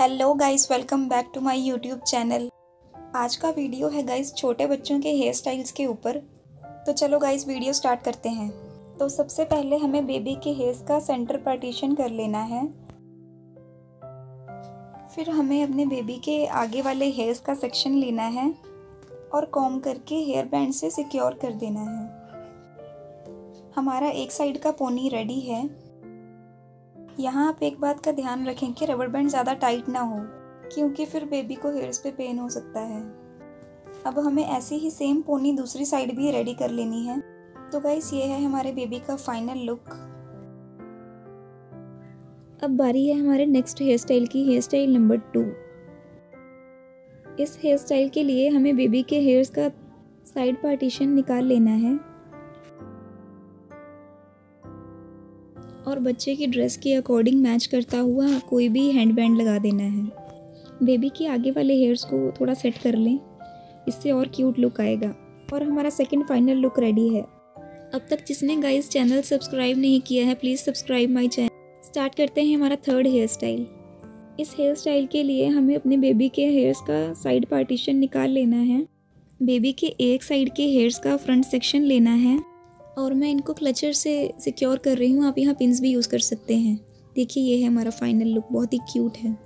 Hello guys welcome back to my YouTube channel आज का video है गाइस छोटे बच्चों के हेयर स्टाइल्स के ऊपर। तो चलो गाइस वीडियो स्टार्ट करते हैं। तो सबसे पहले हमें बेबी के हेयर्स का सेंटर पार्टीशन कर लेना है। फिर हमें अपने बेबी के आगे वाले हेयर्स का सेक्शन लेना है और कॉम करके हेयर बैंड से सिक्योर कर देना है। हमारा एक साइड का पोनी रेडी है। यहाँ आप एक बात का ध्यान रखें कि रबर बैंड ज़्यादा टाइट ना हो, क्योंकि फिर बेबी को हेयर्स पे पेन हो सकता है। अब हमें ऐसी ही सेम पोनी दूसरी साइड भी रेडी कर लेनी है। तो गाइस ये है हमारे बेबी का फाइनल लुक अब बारी है हमारे नेक्स्ट हेयर स्टाइल की हेयर स्टाइल नंबर टू इस हेयर स्टाइल के लिए हमें बेबी के हेयर्स का साइड पार्टीशन निकाल लेना है। और बच्चे की ड्रेस के अकॉर्डिंग मैच करता हुआ कोई भी हैंड बैंड लगा देना है। बेबी के आगे वाले हेयर्स को थोड़ा सेट कर लें। इससे और क्यूट लुक आएगा। और हमारा सेकंड फाइनल लुक रेडी है। अब तक जिसने गाइस चैनल सब्सक्राइब नहीं किया है please subscribe my channel start करते हैं हमारा थर्ड हेयर स्टाइल इस हेयर स्टाइल के लिए हमें अपने बेबी के हेयर्स का साइड पार्टीशन निकाल लेना है। बेबी के एक साइड के हेयर्स का फ्रंट सेक्शन लेना है। और मैं इनको क्लचर से सिक्योर कर रही हूँ, आप यहाँ पिंस भी यूज़ कर सकते हैं। देखिए, ये है हमारा फाइनल लुक बहुत ही क्यूट है।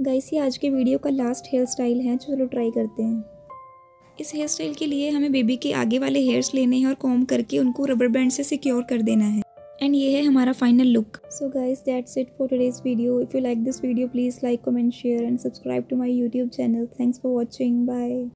गाइस ये आज के वीडियो का लास्ट हेयर स्टाइल है, चलो ट्राई करते हैं। इस हेयर स्टाइल के लिए हमें बेबी के आगे वाले हेयर्स लेने हैं और कॉम करके उनको रबर बैंड से सिक्योर कर देना है। एंड ये है हमारा final look so guys that's it for today's video if you like this video please like comment share and subscribe to my YouTube channel thanks for watching bye